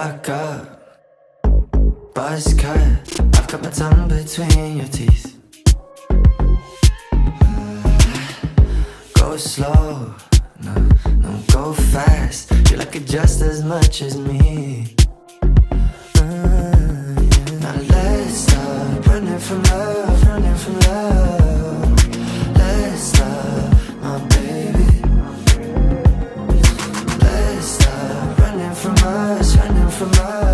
Back up, buzz cut. I've got my tongue between your teeth. Go slow, no, no, go fast. You like it just as much as me. Mm, now let's stop running from love, running from love. Let's stop, my baby. Let's stop running from us. Running for my